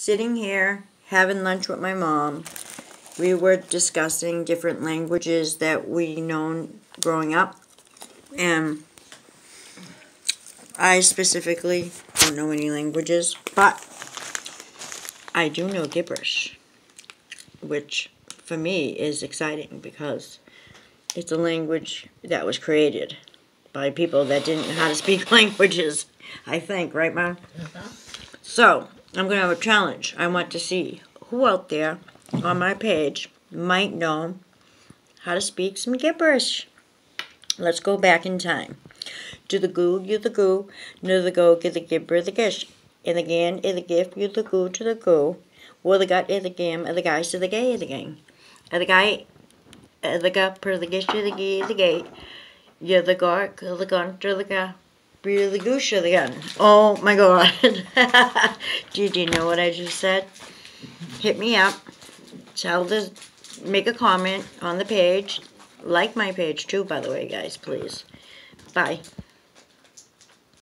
sitting here having lunch with my mom. We were discussing different languages that we known growing up. And I specifically don't know any languages, but I do know gibberish, which for me is exciting because it's a language that was created by people that didn't know how to speak languages, I think, right, Mom? Uh-huh. So, I'm going to have a challenge. I want to see who out there on my page might know how to speak some gibberish. Let's go back in time. Do the goo, you the goo, no the go, get the gibber, the gish. And again, i the gift, you the goo to the goo. Or the gut, i the gam, and the guys to the gay, the gang. And the guy, the gut, per the gish, the gay, the gay. Yeah, the gark, the gun, the guy. Breathe the gun. Oh my god. Did you know what I just said? Hit me up. Tell the make a comment on the page. Like my page too, by the way, guys, please. Bye.